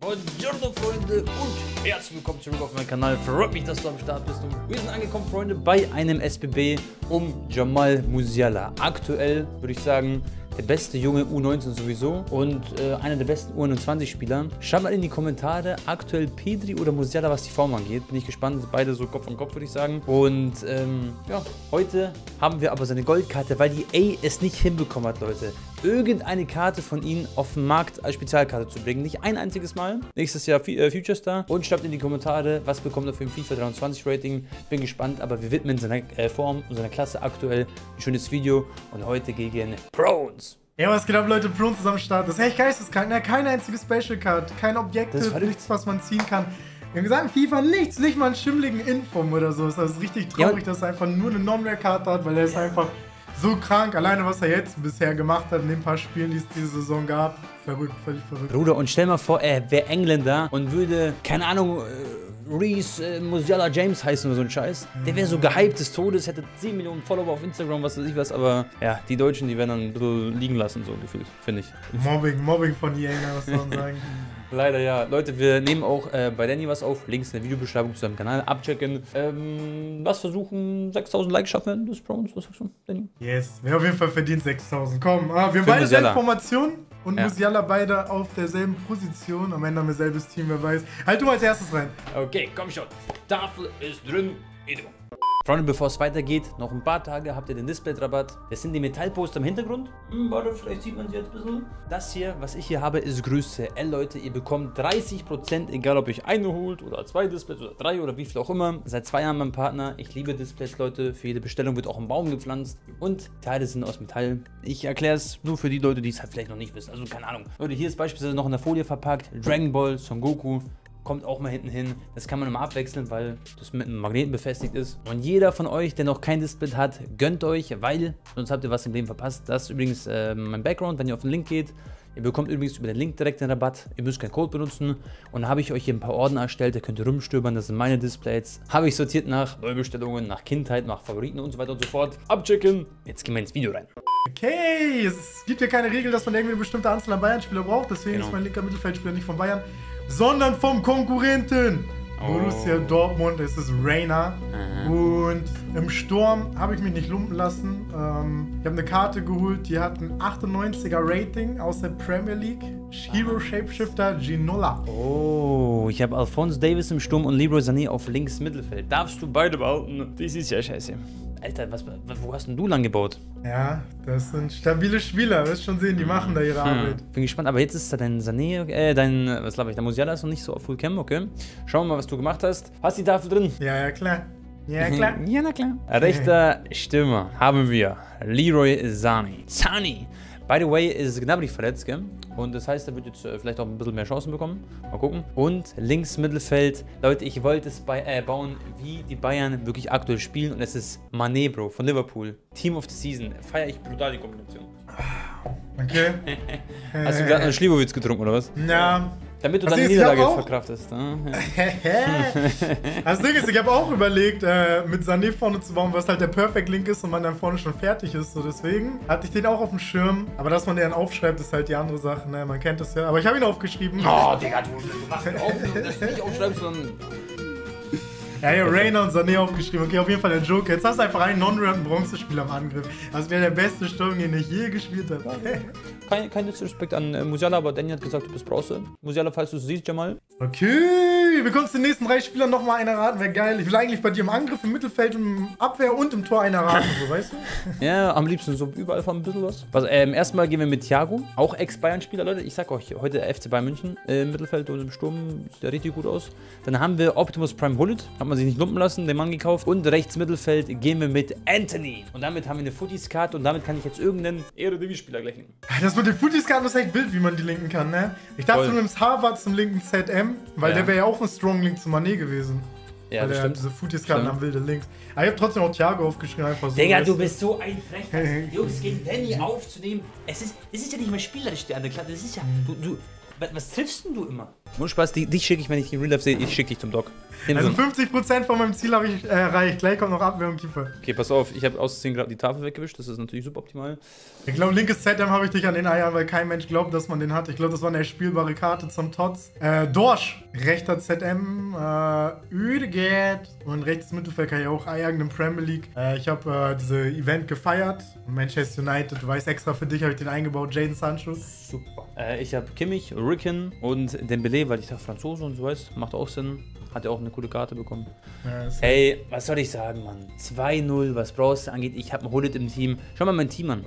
Buongiorno Freunde und herzlich willkommen zurück auf meinem Kanal. Freut mich, dass du am Start bist. Und wir sind angekommen, Freunde, bei einem SBB um Jamal Musiala. Aktuell würde ich sagen, der beste junge U19 sowieso und äh, einer der besten U21-Spieler. Schreibt mal in die Kommentare, aktuell Pedri oder Musiala, was die Form angeht. Bin ich gespannt, beide so Kopf an Kopf, würde ich sagen. Und ähm, ja, heute haben wir aber seine Goldkarte, weil die A es nicht hinbekommen hat, Leute. Irgendeine Karte von ihm auf den Markt als Spezialkarte zu bringen. Nicht ein einziges Mal. Nächstes Jahr äh, Future Star. Und schreibt in die Kommentare, was bekommt er für ein FIFA 23 Rating. Bin gespannt, aber wir widmen seiner äh, Form und seiner Klasse aktuell ein schönes Video. Und heute gegen Prones. Ja, was geht ab, Leute? Pro zusammen starten. Das ist echt geisteskrank. Ne? Keine einzige Special Card, kein Objektiv, nichts, was man ziehen kann. Wir haben gesagt, FIFA nichts, nicht mal einen schimmligen Inform oder so. Das ist richtig traurig, ja. dass er einfach nur eine Non-Rare-Card hat, weil er ist einfach so krank. Alleine, was er jetzt bisher gemacht hat in den paar Spielen, die es diese Saison gab. Verrückt, völlig verrückt. Bruder, und stell mal vor, er wäre Engländer und würde, keine Ahnung, Reese äh, Musiala James heißen oder so ein Scheiß. Der wäre so gehypt des Todes, hätte 10 Millionen Follower auf Instagram, was weiß ich was, aber ja, die Deutschen, die werden dann ein bisschen liegen lassen, so gefühlt, finde ich. Mobbing, Mobbing von EA, was soll man sagen. Leider ja. Leute, wir nehmen auch äh, bei Danny was auf. Links in der Videobeschreibung zu seinem Kanal. Abchecken. Ähm, was versuchen 6000 Likes schaffen des Browns? Was sagst du, Danny? Yes, wir haben auf jeden Fall verdient 6000. Komm, ah, wir haben beide selbe Formation und ja. Musiala beide auf derselben Position. Am Ende haben wir selbes Team, wer weiß. Halt du mal als erstes rein. Okay, komm schon. Tafel ist drin. Ido. Freunde, bevor es weitergeht, noch ein paar Tage habt ihr den Display-Rabatt. Das sind die Metallposter im Hintergrund. Hm, warte, vielleicht sieht man sie jetzt ein bisschen. Das hier, was ich hier habe, ist Größe L, Leute. Ihr bekommt 30%, egal ob ihr eine holt oder zwei Displays oder drei oder wie viel auch immer. Seit zwei Jahren mein Partner. Ich liebe Displays, Leute. Für jede Bestellung wird auch ein Baum gepflanzt. Und Teile sind aus Metall. Ich erkläre es nur für die Leute, die es halt vielleicht noch nicht wissen. Also keine Ahnung. Leute, hier ist beispielsweise noch in der Folie verpackt Dragon Ball, Son Goku, kommt auch mal hinten hin. Das kann man immer abwechseln, weil das mit einem Magneten befestigt ist. Und jeder von euch, der noch kein Display hat, gönnt euch, weil sonst habt ihr was im Leben verpasst. Das ist übrigens äh, mein Background, wenn ihr auf den Link geht. Ihr bekommt übrigens über den Link direkt den Rabatt. Ihr müsst keinen Code benutzen. Und da habe ich euch hier ein paar Orden erstellt. Da könnt ihr rumstöbern. Das sind meine Displays. Habe ich sortiert nach Neubestellungen, nach Kindheit, nach Favoriten und so weiter und so fort. Abchecken. Jetzt gehen wir ins Video rein. Okay, es gibt ja keine Regel, dass man irgendwie eine bestimmte Anzahl an Bayern-Spieler braucht. Deswegen genau. ist mein linker Mittelfeldspieler nicht von Bayern sondern vom Konkurrenten. Oh. Borussia Dortmund, es ist Rainer. Und im Sturm habe ich mich nicht lumpen lassen. Ähm, ich habe eine Karte geholt, die hat ein 98er Rating aus der Premier League. Hero Shapeshifter Ginola. Oh, ich habe Alphonse Davis im Sturm und Leroy Sané auf links Mittelfeld. Darfst du beide behalten? Das ist ja scheiße. Alter, was, wo hast denn du lang gebaut? Ja, das sind stabile Spieler, wirst schon sehen, die machen da ihre hm. Arbeit. Bin gespannt, aber jetzt ist da dein Sané, äh, dein, was glaube ich, der Musiala ist noch nicht so auf Full Cam, okay. Schauen wir mal, was du gemacht hast. Hast du die Tafel drin? Ja, ja, klar. Ja, klar. ja, na klar. Rechter Stimme haben wir Leroy Zani. Zani. By the way, ist Gnabry verletzt, gell? Und das heißt, er wird jetzt äh, vielleicht auch ein bisschen mehr Chancen bekommen. Mal gucken. Und links Mittelfeld. Leute, ich wollte es bei, äh, bauen, wie die Bayern wirklich aktuell spielen. Und es ist Mané, Bro, von Liverpool. Team of the Season. Feier ich brutal die Kombination. Okay. Hast du gerade einen Schlibowitz getrunken, oder was? Ja. Damit du also deine Niederlage verkraftest. Ne? das Ding ist, ich habe auch überlegt, äh, mit Sané vorne zu bauen, was halt der Perfect Link ist und man dann vorne schon fertig ist. So deswegen hatte ich den auch auf dem Schirm. Aber dass man den aufschreibt, ist halt die andere Sache. Ne? Man kennt das ja. Aber ich habe ihn aufgeschrieben. Oh, Digga, du, du machst ihn auf, dass du nicht aufschreibst, sondern ja, ja, Rainer und Sané aufgeschrieben. Okay, auf jeden Fall der Joker. Jetzt hast du einfach einen non-random Bronzespieler am Angriff. Das wäre der beste Sturm, den ich je gespielt habe. kein, kein Disrespekt an äh, Musiala, aber Danny hat gesagt, du bist Bronze. Musiala, falls du es siehst, Jamal. Okay, wir können uns den nächsten drei Spielern nochmal einer raten. Wäre geil. Ich will eigentlich bei dir im Angriff, im Mittelfeld, im Abwehr und im Tor einer raten, so weißt du? ja, am liebsten so überall von ein bisschen was. Also, ähm, erstmal gehen wir mit Thiago, auch Ex-Bayern-Spieler, Leute. Ich sag euch, heute FC Bayern München äh, im Mittelfeld und im Sturm sieht der richtig gut aus. Dann haben wir Optimus Prime Hullet, hat man sich nicht lumpen lassen, den Mann gekauft. Und rechts Mittelfeld gehen wir mit Anthony. Und damit haben wir eine Footies-Card und damit kann ich jetzt irgendeinen Eredivisie-Spieler gleichen. Das mit den Footies-Karten ist echt wild, wie man die linken kann, ne? Ich dachte, Voll. du nimmst Harvard zum linken ZM, weil ja. der wäre ja auch ein Strong Link zu Mané gewesen. Ja, weil das stimmt. Diese Footies-Karten haben wilde Links. Aber ich habe trotzdem auch Thiago aufgeschrieben, einfach so. Digga, du bist so ein Frechheit. Jungs, gegen Danny aufzunehmen. Es ist, es ist ja nicht mehr spielerisch, die andere Klasse. Das ist ja. Du, du, Was triffst denn du immer? Nur Spaß, die, dich schicke ich, wenn ich in Real Life sehe, ich schicke dich zum Doc. Also 50% von meinem Ziel habe ich äh, erreicht. Gleich kommt noch Abwehr und Keeper. Okay, pass auf, ich habe aus Versehen gerade die Tafel weggewischt, das ist natürlich suboptimal. Ich glaube, linkes ZM habe ich dich an den Eiern, weil kein Mensch glaubt, dass man den hat. Ich glaube, das war eine spielbare Karte zum Tots. Äh, Dorsch, rechter ZM, äh, Üdeget und rechtes Mittelfeld kann ich auch Eier in der Premier League. Äh, ich habe äh, diese Event gefeiert. Manchester United, du weißt, extra für dich habe ich den eingebaut, Jaden Sancho. Super. Äh, ich habe Kimmich, Ricken und Dembele, weil ich da Franzose und so weiß, macht auch Sinn. Hat ja auch eine coole Karte bekommen. Ja, Ey, was soll ich sagen, Mann? 2-0, was Browse angeht. Ich habe ein Hullet im Team. Schau mal mein Team an.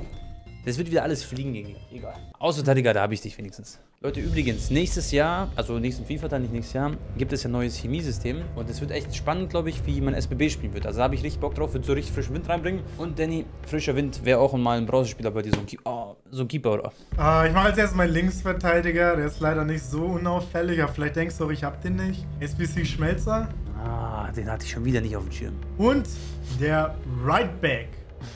Das wird wieder alles fliegen gegen ihn. Egal. Außenverteidiger, da habe ich dich wenigstens. Leute, übrigens, nächstes Jahr, also nächsten FIFA, dann nicht nächstes Jahr, gibt es ja ein neues Chemiesystem. Und es wird echt spannend, glaube ich, wie man SBB spielen wird. Also da habe ich richtig Bock drauf, wird so richtig frischen Wind reinbringen. Und Danny, frischer Wind wäre auch mal ein Browserspieler bei dir, so ein, oh, so ein Keeper, oder? Uh, ich mache als erstes meinen Linksverteidiger. Der ist leider nicht so unauffällig, aber vielleicht denkst du auch, ich habe den nicht. SBC Schmelzer. Ah, den hatte ich schon wieder nicht auf dem Schirm. Und der Right Back,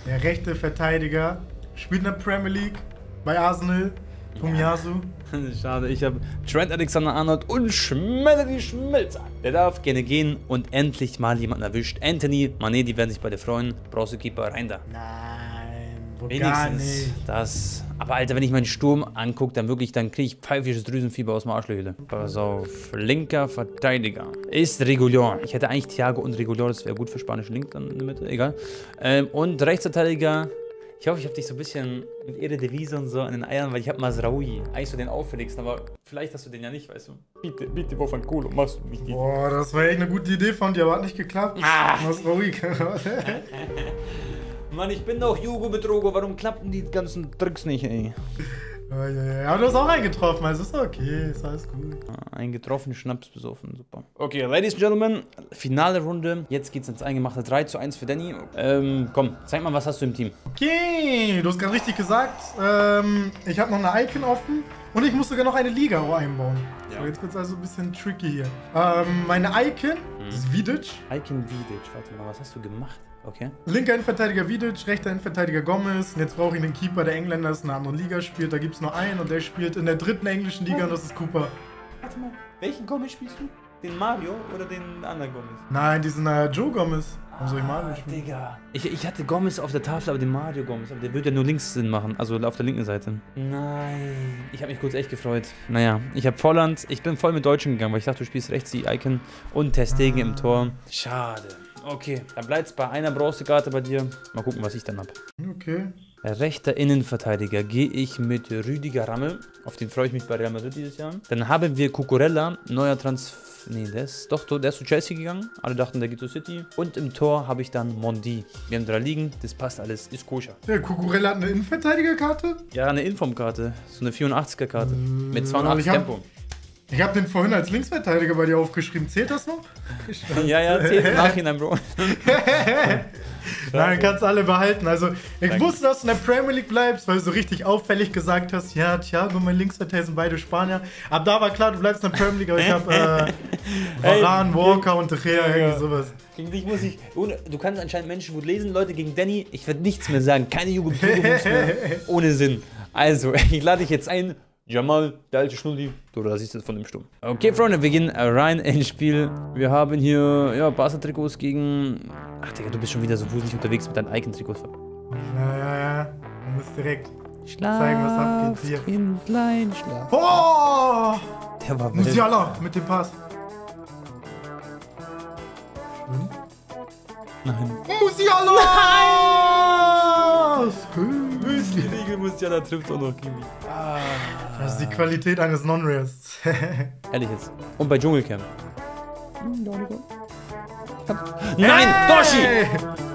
der rechte Verteidiger, spielt in der Premier League bei Arsenal. Tomiyasu. Schade, ich habe Trent Alexander-Arnold und Schmelle die Schmelzer. Der darf gerne gehen und endlich mal jemanden erwischt. Anthony, Mané, die werden sich bei dir freuen. Brauchst du Keeper rein da. Nein, wo Wenigstens gar nicht. das. Aber Alter, wenn ich meinen Sturm angucke, dann wirklich, dann kriege ich pfeifisches Drüsenfieber aus dem Arschlöhle. Pass auf, linker Verteidiger ist Regulion. Ich hätte eigentlich Thiago und Regulion, das wäre gut für spanische Link dann in der Mitte, egal. Ähm, und Rechtsverteidiger ich hoffe, ich habe dich so ein bisschen mit ihrer Devise und so an den Eiern, weil ich habe Masraoui. Eigentlich so den auffälligsten, aber vielleicht hast du den ja nicht, weißt du. Bitte, bitte, wovon cool machst du mich nicht. Boah, das war echt eine gute Idee von dir, aber hat nicht geklappt. Ah. Masraoui. Mann, ich bin doch Jugo Betrogo, warum klappen die ganzen Tricks nicht, ey? Ja, ja. Aber du hast auch eingetroffen, also ist okay, ist alles gut. Ah, eingetroffen, Schnaps besoffen, super. Okay, Ladies and Gentlemen, finale Runde. Jetzt geht's ins Eingemachte 3 zu 1 für Danny. Ähm, komm, zeig mal, was hast du im Team? Okay, du hast gerade richtig gesagt, ähm, ich habe noch eine Icon offen und ich muss sogar noch eine Liga einbauen. Ja. So, jetzt wird's also ein bisschen tricky hier. Ähm, meine Icon mhm. ist Vidic. Icon Vidic, warte mal, was hast du gemacht? Okay. Linker Innenverteidiger Vidic, rechter Innenverteidiger Gomez. Und jetzt brauche ich einen Keeper, der Engländer ist, in einer anderen Liga spielt. Da gibt es nur einen und der spielt in der dritten englischen Liga und das ist Cooper. Warte mal, welchen Gomez spielst du? Den Mario oder den anderen Gomez? Nein, diesen äh, Joe Gomez. Warum soll ich Mario spielen? Digga. Ich, ich hatte Gomez auf der Tafel, aber den Mario Gomez. Aber der würde ja nur links Sinn machen. Also auf der linken Seite. Nein. Ich habe mich kurz echt gefreut. Naja, ich habe Volland. Ich bin voll mit Deutschen gegangen, weil ich dachte, du spielst rechts die Icon und Testegen ah. im Tor. Schade. Okay, dann bleibt es bei einer Bronzekarte bei dir. Mal gucken, was ich dann habe. Okay. Rechter Innenverteidiger gehe ich mit Rüdiger Rammel. Auf den freue ich mich bei Real Madrid dieses Jahr. Dann haben wir Cucurella, neuer Transfer. Nee, der ist doch der ist zu Chelsea gegangen. Alle dachten, der geht zu City. Und im Tor habe ich dann Mondi. Wir haben drei liegen, das passt alles, ist koscher. Der Cucurella hat eine Innenverteidigerkarte? Ja, eine Informkarte. So eine 84er-Karte. Äh, mit 82 Tempo. Ich habe den vorhin als Linksverteidiger bei dir aufgeschrieben. Zählt das noch? ja, ja, zählt im Nachhinein, Bro. Nein, kannst alle behalten. Also, ich Danke. wusste, dass du in der Premier League bleibst, weil du so richtig auffällig gesagt hast, ja, Thiago und mein Linksverteidiger sind beide Spanier. Ab da war klar, du bleibst in der Premier League, aber ich habe äh, Varane, Walker und De Gea, irgendwie sowas. Gegen dich muss ich, du kannst anscheinend Menschen gut lesen, Leute, gegen Danny, ich werde nichts mehr sagen, keine Jugend mehr, ohne Sinn. Also, ich lade dich jetzt ein, Jamal, der alte Schnulli. Du das ist jetzt von dem Sturm. Okay, Freunde, wir gehen rein ins Spiel. Wir haben hier, ja, Barca-Trikots gegen... Ach, Digga, du bist schon wieder so wuselig unterwegs mit deinen Icon-Trikots. Ja, ja, ja. Du musst direkt Schlaf, zeigen, was abgeht hier. Kindlein, schlaf. Oh! Der war Musiala mit dem Pass. Schön. Nein. Musiala! Nein! Regel Musiala trifft auch noch Kimi. Ah. Das ist die Qualität eines Non-Rares. Ehrlich jetzt. Und bei Dschungelcamp. Nein, hey! Doshi!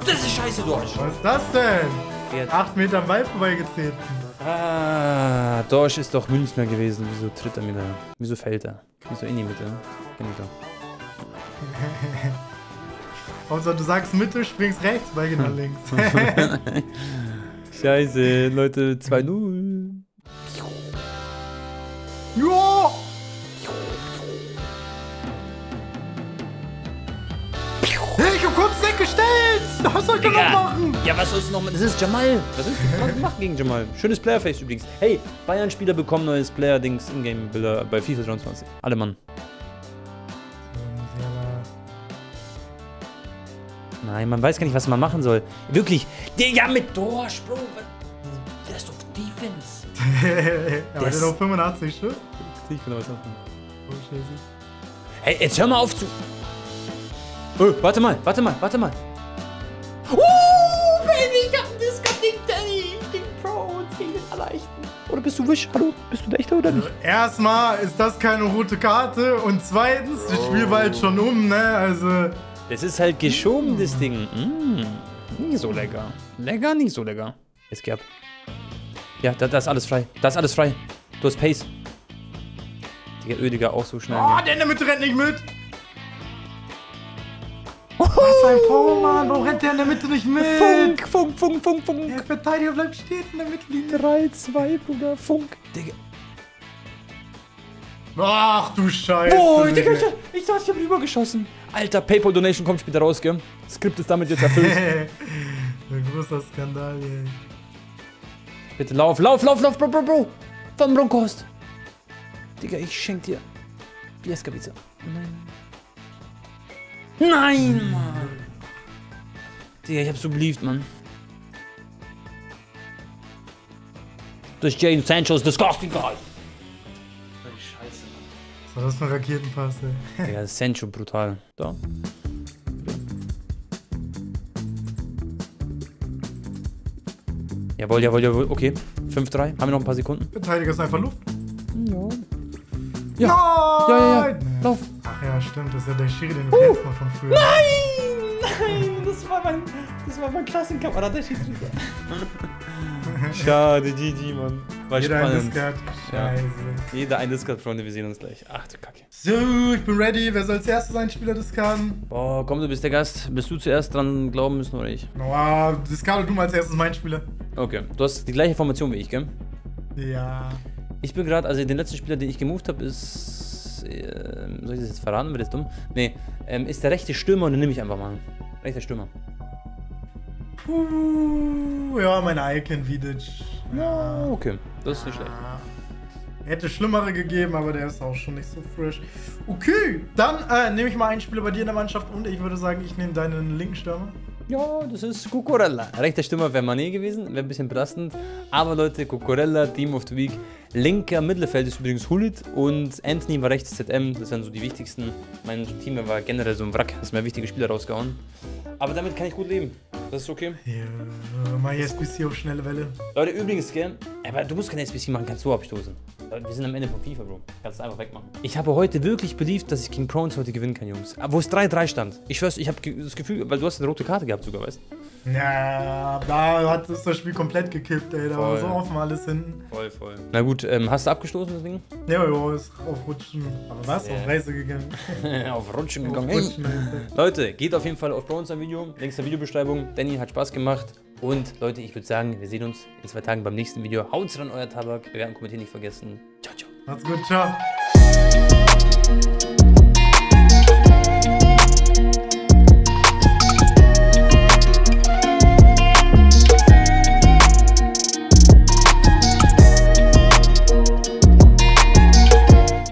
Das ist scheiße, Dorsch. Was ist das denn? Jetzt. Acht Meter am Ball vorbeigetreten. Ah, Dorsch ist doch Münchner gewesen. Wieso tritt er mir da? Wieso fällt er? Wieso in die Mitte? Kenn ich doch. Außer du sagst Mitte, springst rechts, bei genau links. Scheiße, Leute, 2-0. Ja, was sollst du noch machen? Das ist Jamal. Was ist das? Mach gegen Jamal. Schönes Playerface übrigens. Hey, Bayern-Spieler bekommen neues Player-Dings Ingame-Bilder bei FIFA 23. Alle Mann. Nein, man weiß gar nicht, was man machen soll. Wirklich. Der, ja, mit Dorsch, Bro. Der ist doch Defense. ja, aber der hat noch 85 Stück. Ich bin aber Hey, jetzt hör mal auf zu. Oh, warte mal, warte mal, warte mal. Oh, du Wish? Hallo? Bist du der Echte oder nicht? Also erstmal ist das keine rote Karte und zweitens, das Spiel war halt schon um, ne? Also. Das ist halt geschoben, das Ding. Mmh, nicht so lecker. Lecker, nicht so lecker. Jetzt geh ab. Ja, da, da ist alles frei. Da ist alles frei. Du hast Pace. Digga, Ödiger auch so schnell. Oh, der in der Mitte rennt nicht mit. Was ein V, Mann. Warum rennt der in der Mitte nicht mit? Funk, Funk, Funk, Funk, Funk. Der Verteidiger bleibt stehen in der Mittellinie. 3, 2, Bruder. Funk. Digga. Ach du Scheiße. Boah, Digga, ich, ich dachte, ich hab rübergeschossen. Alter, PayPal Donation kommt später raus, gell? Skript ist damit jetzt erfüllt. Ein großer Skandal, ey. Bitte lauf, lauf, lauf, lauf, Bro, Bro, Bro. Von Bronkhorst. Digga, ich schenk dir Bieskavica. Nein. Nein, Mann. Digga, ich hab so beliebt, Mann. Durch Jane Sancho's disgusting guy. Scheiße, Mann. Was war das für ein Raketenpass, ey? Digga, Sancho brutal. Da. Jawohl, jawohl, jawohl. Okay. 5-3. Haben wir noch ein paar Sekunden? Verteidiger ist einfach Luft. Ja. Ja. Ja, ja, ja. Lauf. Stimmt. Das ist ja der Schiri, den du uh. kennst von früher. Nein! Nein! Das war mein, das war mein Klassenkamerad, der Schiedsrichter. Schade, GG, Mann. War Jeder spannend. ein Discard. Scheiße. Ja. Jeder ein Discard, Freunde. Wir sehen uns gleich. Ach du Kacke. So, ich bin ready. Wer soll als erstes ein Spieler discarden? Boah, komm, du bist der Gast. Bist du zuerst dran glauben müssen oder ich? Boah, discarde du mal als erstes meinen Spieler. Okay. Du hast die gleiche Formation wie ich, gell? Ja. Ich bin gerade, also den letzten Spieler, den ich gemoved habe, ist. Äh, soll ich das jetzt verraten? Wird das dumm? Nee, ähm, ist der rechte Stürmer und den nehme ich einfach mal. Rechter Stürmer. Puh, ja, mein Icon Vidic. Ja, okay. Das ist nicht schlecht. Hätte schlimmere gegeben, aber der ist auch schon nicht so fresh. Okay, dann äh, nehme ich mal einen Spieler bei dir in der Mannschaft und ich würde sagen, ich nehme deinen linken Stürmer. Ja, das ist Cucurella. Rechter Stürmer wäre Mané gewesen, wäre ein bisschen belastend. Aber Leute, Cucurella, Team of the Week. Linker Mittelfeld ist übrigens Hulit und Anthony war rechts ZM. Das sind so die wichtigsten. Mein Team war generell so ein Wrack. Das ist mir wichtige Spieler rausgehauen. Aber damit kann ich gut leben. Das ist okay. Ja, mach SBC auf schnelle Welle. Leute, übrigens, gell? Aber du musst keine SBC machen, kannst du abstoßen. Wir sind am Ende von FIFA, Bro. Kannst es einfach wegmachen. Ich habe heute wirklich beliebt, dass ich King Prawns heute gewinnen kann, Jungs. Wo es 3-3 stand. Ich schwör's, ich habe das Gefühl, weil du hast eine rote Karte gehabt sogar, weißt du? Ja, da hat das Spiel komplett gekippt, ey. Da voll. war so offen alles hinten. Voll, voll. Na gut, ähm, hast du abgestoßen, das Ding? Ja, ja, ist auf Rutschen. Aber was? Yeah. Auf Reise gegangen. auf Rutschen gegangen. Auf Rutschen, Leute, geht auf jeden Fall auf Prawns ein Video. Links der Videobeschreibung. Danny hat Spaß gemacht. Und Leute, ich würde sagen, wir sehen uns in zwei Tagen beim nächsten Video. Haut's rein, euer Tabak. Bewerten, kommentieren nicht vergessen. Ciao, ciao. Macht's gut, ciao.